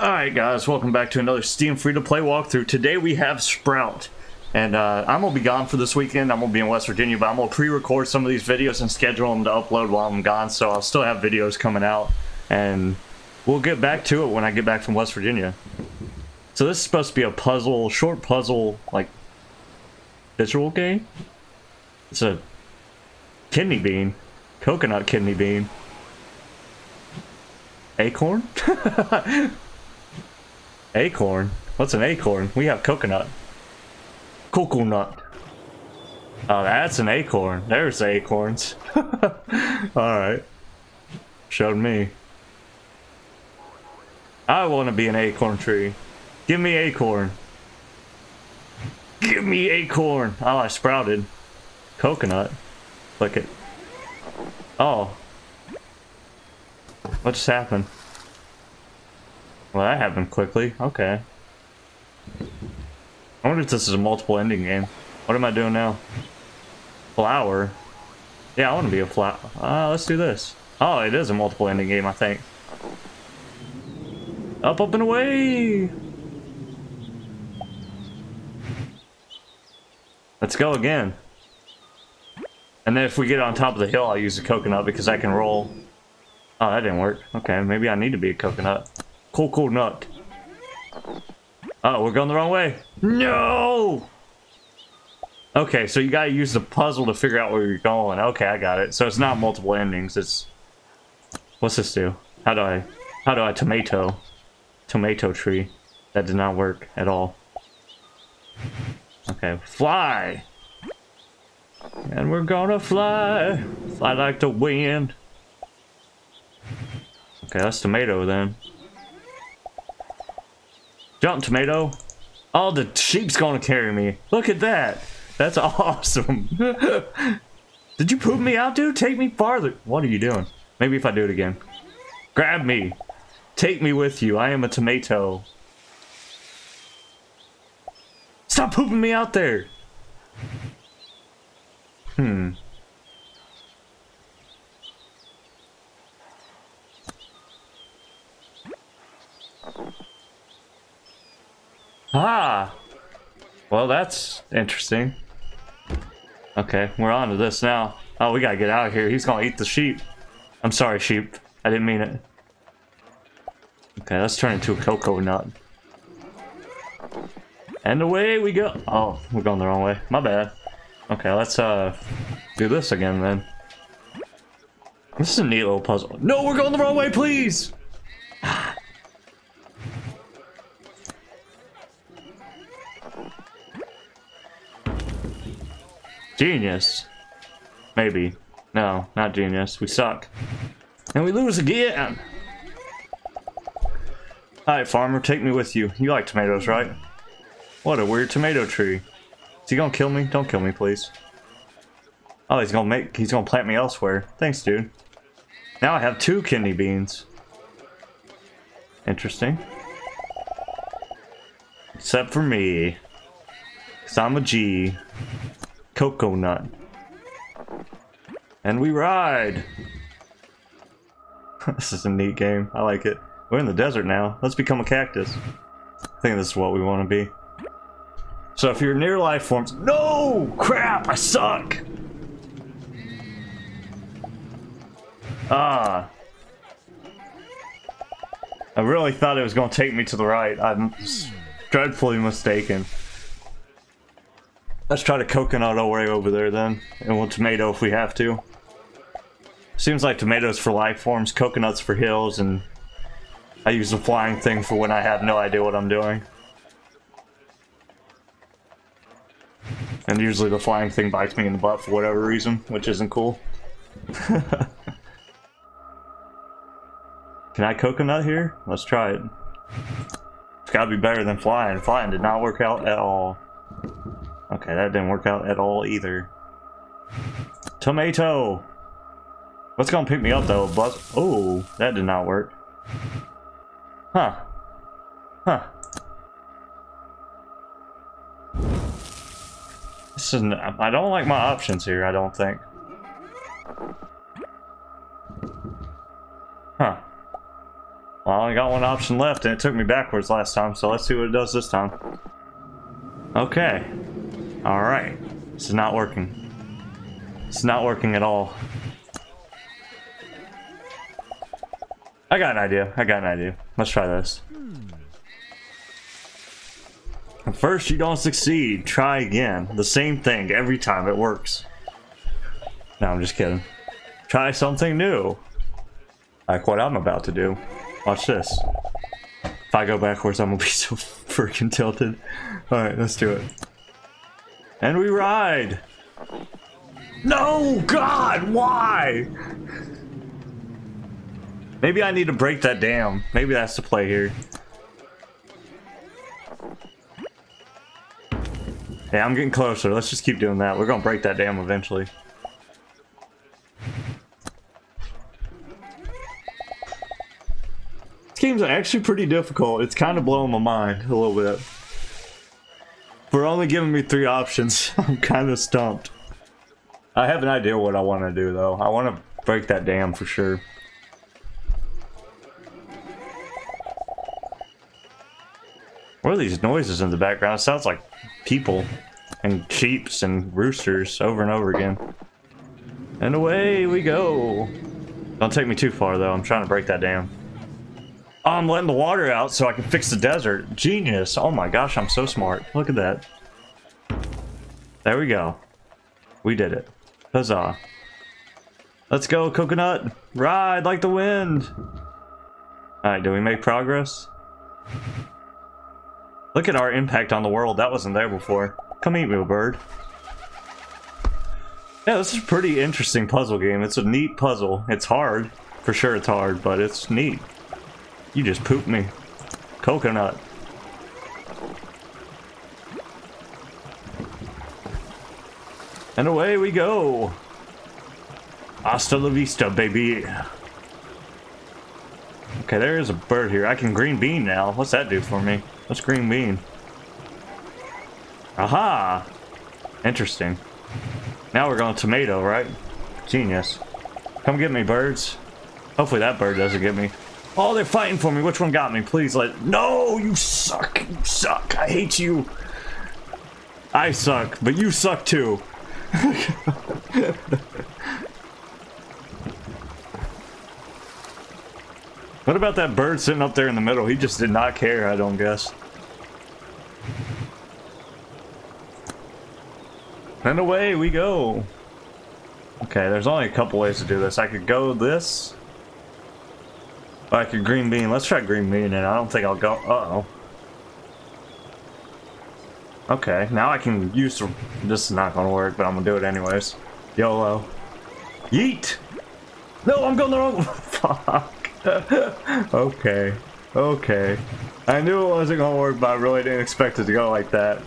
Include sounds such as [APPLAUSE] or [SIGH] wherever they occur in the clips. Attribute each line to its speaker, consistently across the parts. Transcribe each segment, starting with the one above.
Speaker 1: Alright guys, welcome back to another Steam free-to-play walkthrough. Today we have Sprout. And uh, I'm going to be gone for this weekend. I'm going to be in West Virginia, but I'm going to pre-record some of these videos and schedule them to upload while I'm gone. So I'll still have videos coming out. And we'll get back to it when I get back from West Virginia. So this is supposed to be a puzzle, short puzzle, like, visual game? It's a kidney bean. Coconut kidney bean. Acorn? [LAUGHS] Acorn? What's an acorn? We have coconut. Coconut. Oh, that's an acorn. There's acorns. [LAUGHS] Alright. Showed me. I want to be an acorn tree. Give me acorn. Give me acorn. Oh, I sprouted. Coconut. Click it. Oh. What just happened? Well, that happened quickly. Okay. I wonder if this is a multiple ending game. What am I doing now? Flower? Yeah, I want to be a flower. Uh, let's do this. Oh, it is a multiple ending game, I think. Up, up, and away! Let's go again. And then if we get on top of the hill, I'll use the coconut because I can roll. Oh, that didn't work. Okay, maybe I need to be a coconut. Coconut. Oh, ah, we're going the wrong way. No! Okay, so you gotta use the puzzle to figure out where you're going. Okay, I got it. So it's not multiple endings, it's... What's this do? How do I... How do I tomato? Tomato tree. That did not work at all. Okay, fly! And we're gonna fly! Fly like the wind. Okay, that's tomato then. Jump, tomato. Oh, the sheep's gonna carry me. Look at that. That's [LAUGHS] awesome. [LAUGHS] Did you poop me out, dude? Take me farther. What are you doing? Maybe if I do it again. Grab me. Take me with you. I am a tomato. Stop pooping me out there. Hmm. Ah! Well, that's interesting. Okay, we're on to this now. Oh, we gotta get out of here. He's gonna eat the sheep. I'm sorry, sheep. I didn't mean it. Okay, let's turn into a coconut. And away we go. Oh, we're going the wrong way. My bad. Okay, let's uh do this again then. This is a neat little puzzle. No, we're going the wrong way, please! Genius. Maybe. No, not genius. We suck. And we lose again! Alright, farmer, take me with you. You like tomatoes, right? What a weird tomato tree. Is he gonna kill me? Don't kill me, please. Oh, he's gonna make- he's gonna plant me elsewhere. Thanks, dude. Now I have two kidney beans. Interesting. Except for me. Cause I'm a G. Coconut. And we ride! [LAUGHS] this is a neat game. I like it. We're in the desert now. Let's become a cactus. I think this is what we want to be. So if you're near life forms... No! Crap! I suck! Ah. I really thought it was going to take me to the right. I'm dreadfully mistaken. Let's try to coconut our way over there then. And we'll tomato if we have to. Seems like tomatoes for life forms, coconuts for hills, and I use the flying thing for when I have no idea what I'm doing. And usually the flying thing bites me in the butt for whatever reason, which isn't cool. [LAUGHS] Can I coconut here? Let's try it. It's gotta be better than flying. Flying did not work out at all. Okay, that didn't work out at all either. Tomato! What's gonna pick me up though? Buzz oh, that did not work. Huh. Huh. This is I don't like my options here, I don't think. Huh. Well, I only got one option left, and it took me backwards last time, so let's see what it does this time. Okay. Alright. This is not working. It's not working at all. I got an idea. I got an idea. Let's try this. First, you don't succeed. Try again. The same thing every time. It works. No, I'm just kidding. Try something new. Like what I'm about to do. Watch this. If I go backwards, I'm gonna be [LAUGHS] so freaking tilted. Alright, let's do it. And we ride! No! God! Why? Maybe I need to break that dam. Maybe that's the play here. Yeah, I'm getting closer. Let's just keep doing that. We're gonna break that dam eventually. This game's actually pretty difficult. It's kind of blowing my mind a little bit. For only giving me three options, [LAUGHS] I'm kind of stumped. I have an idea what I want to do though. I want to break that dam for sure. What are these noises in the background? It sounds like people and sheeps and roosters over and over again. And away we go. Don't take me too far though. I'm trying to break that dam. I'm letting the water out so I can fix the desert. Genius. Oh my gosh, I'm so smart. Look at that. There we go. We did it. Huzzah. Let's go, coconut. Ride like the wind. Alright, do we make progress? Look at our impact on the world. That wasn't there before. Come eat me, bird. Yeah, this is a pretty interesting puzzle game. It's a neat puzzle. It's hard. For sure it's hard, but it's neat. You just pooped me. Coconut. And away we go. Hasta la vista, baby. Okay, there is a bird here. I can green bean now. What's that do for me? What's green bean? Aha! Interesting. Now we're going tomato, right? Genius. Come get me, birds. Hopefully that bird doesn't get me. Oh, they're fighting for me. Which one got me? Please let... No, you suck. You suck. I hate you. I suck, but you suck too. [LAUGHS] what about that bird sitting up there in the middle? He just did not care, I don't guess. And away we go. Okay, there's only a couple ways to do this. I could go this. I could green bean. Let's try green bean and I don't think I'll go. Uh oh. Okay, now I can use. This is not gonna work, but I'm gonna do it anyways. YOLO. Yeet! No, I'm going the wrong... [LAUGHS] Fuck. [LAUGHS] okay. Okay. I knew it wasn't gonna work, but I really didn't expect it to go like that.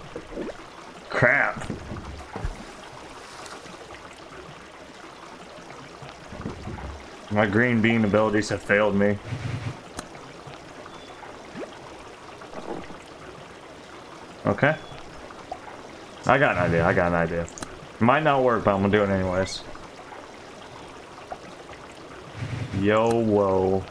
Speaker 1: Crap. My green bean abilities have failed me. Okay. I got an idea, I got an idea. It might not work, but I'm gonna do it anyways. Yo, whoa.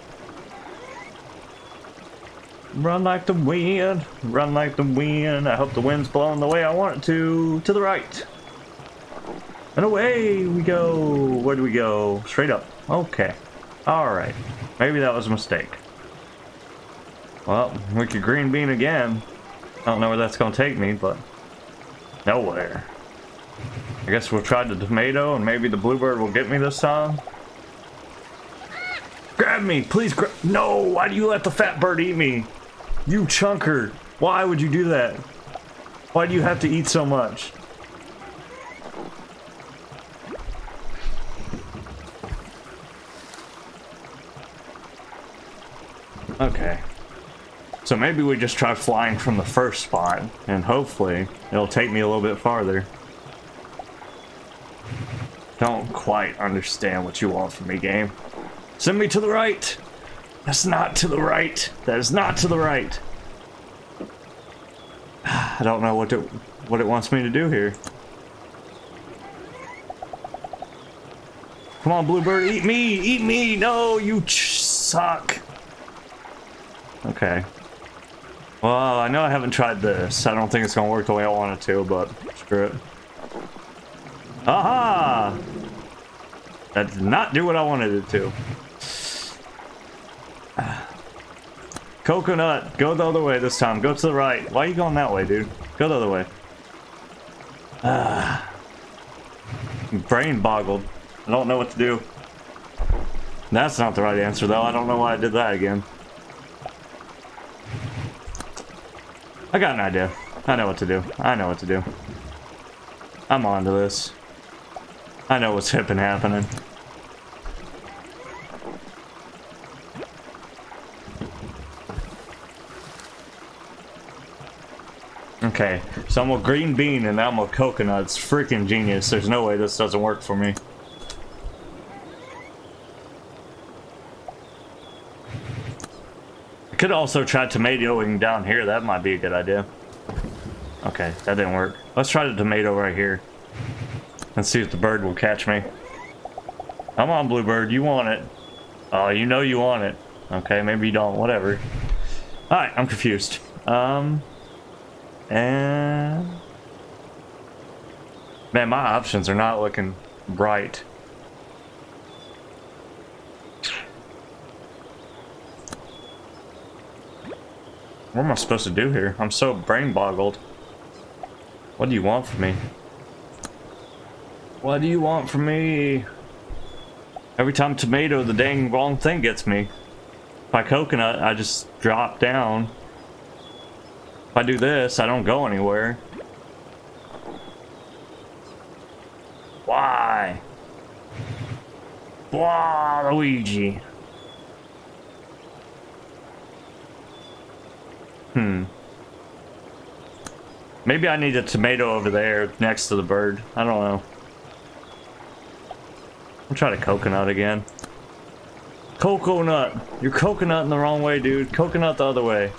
Speaker 1: Run like the wind, run like the wind. I hope the wind's blowing the way I want it to. To the right. And away we go. Where do we go? Straight up. Okay. Alright. Maybe that was a mistake. Well, we could green bean again. I don't know where that's going to take me, but... Nowhere. I guess we'll try the tomato and maybe the bluebird will get me this time. Grab me! Please grab- No! Why do you let the fat bird eat me? You chunker! Why would you do that? Why do you have to eat so much? Okay. So maybe we just try flying from the first spot, and hopefully it'll take me a little bit farther. Don't quite understand what you want from me, game. Send me to the right! That's not to the right! That is not to the right! [SIGHS] I don't know what it, what it wants me to do here. Come on, Bluebird, eat me! Eat me! No, you suck! Okay. Well, I know I haven't tried this. I don't think it's gonna work the way I want it to, but screw it. Aha! That did not do what I wanted it to. [SIGHS] Coconut, go the other way this time. Go to the right. Why are you going that way, dude? Go the other way. [SIGHS] Brain boggled. I don't know what to do. That's not the right answer, though. I don't know why I did that again. I got an idea. I know what to do. I know what to do. I'm on to this. I know what's [LAUGHS] hip and happening. Okay, so I'm a green bean and I'm a coconut. It's freaking genius. There's no way this doesn't work for me. Could also try tomatoing down here. That might be a good idea. Okay, that didn't work. Let's try the tomato right here. And see if the bird will catch me. Come on, Bluebird. You want it. Oh, you know you want it. Okay, maybe you don't. Whatever. Alright, I'm confused. Um... And... Man, my options are not looking bright. What am I supposed to do here? I'm so brain boggled. What do you want from me? What do you want from me? Every time tomato, the dang wrong thing gets me. By coconut, I just drop down. If I do this, I don't go anywhere. Why? Why, Luigi? Hmm. Maybe I need a tomato over there next to the bird. I don't know. I'll try the coconut again. Coconut! You're coconut in the wrong way, dude. Coconut the other way.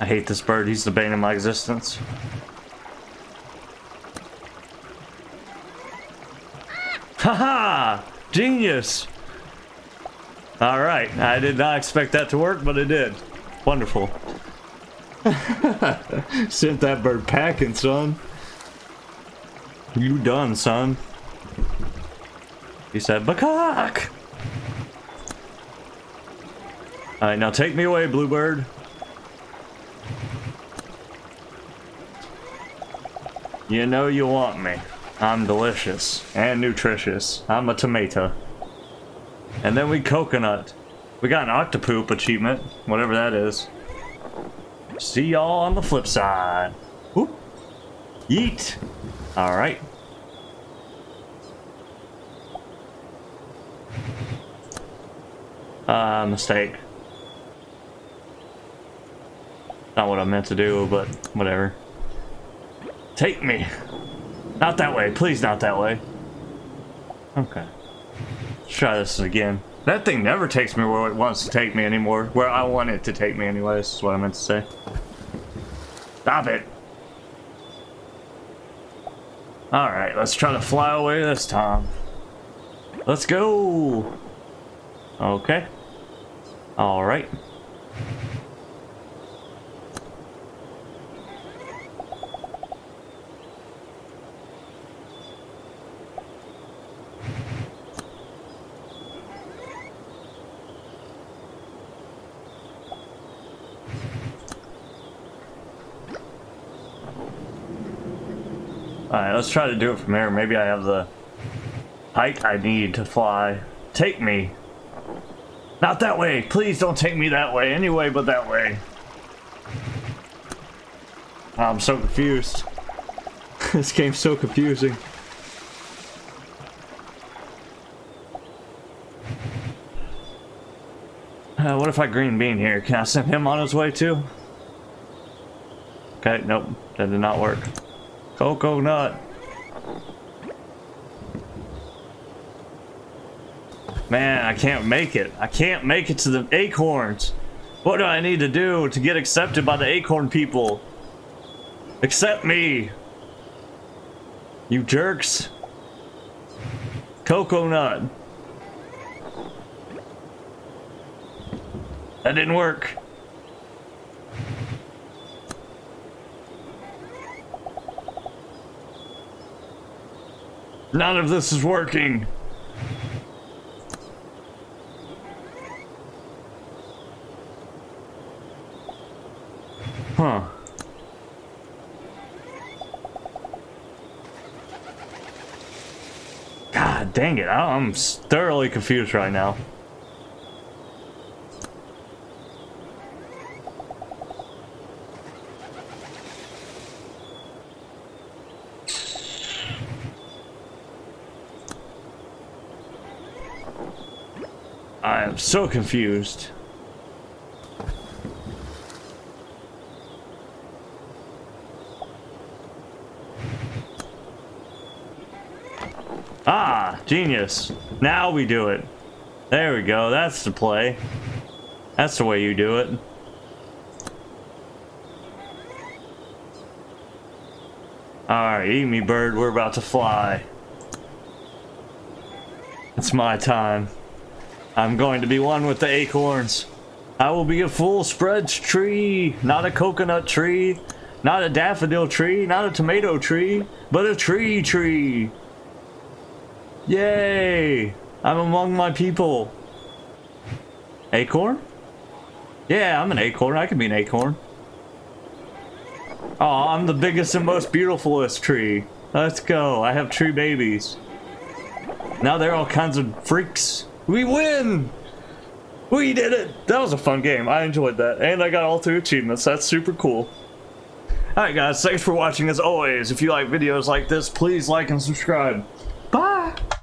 Speaker 1: I hate this bird. He's the bane of my existence. Haha! -ha! Genius! Alright, I did not expect that to work, but it did. Wonderful. [LAUGHS] Sent that bird packing, son. You done, son. He said, Bakak! Alright, now take me away, Bluebird. You know you want me. I'm delicious and nutritious. I'm a tomato. And then we coconut. We got an octopoop achievement, whatever that is. See y'all on the flip side. Whoop. Yeet. Alright. Uh, mistake. Not what I meant to do, but whatever. Take me. Not that way. Please not that way. Okay. Let's try this again. That thing never takes me where it wants to take me anymore. Where I want it to take me anyways, is what I meant to say. Stop it. Alright, let's try to fly away this time. Let's go! Okay. Alright. Let's try to do it from here. Maybe I have the height I need to fly. Take me. Not that way. Please don't take me that way. Anyway, but that way. I'm so confused. [LAUGHS] this game's so confusing. Uh, what if I green bean here? Can I send him on his way too? Okay, nope. That did not work. Coconut. Man, I can't make it. I can't make it to the acorns. What do I need to do to get accepted by the acorn people? Accept me! You jerks! Coconut! That didn't work. None of this is working. Huh. God dang it, I'm thoroughly confused right now. I am so confused. Ah, genius. Now we do it. There we go. That's the play. That's the way you do it. Alright, eat me, bird. We're about to fly. It's my time. I'm going to be one with the acorns. I will be a full spread tree, not a coconut tree, not a daffodil tree, not a tomato tree, but a tree tree. Yay! I'm among my people. Acorn? Yeah, I'm an acorn. I can be an acorn. Oh, I'm the biggest and most beautifulest tree. Let's go. I have tree babies. Now they're all kinds of freaks. We win! We did it! That was a fun game. I enjoyed that. And I got all two achievements. That's super cool. Alright guys, thanks for watching as always. If you like videos like this, please like and subscribe. Bye!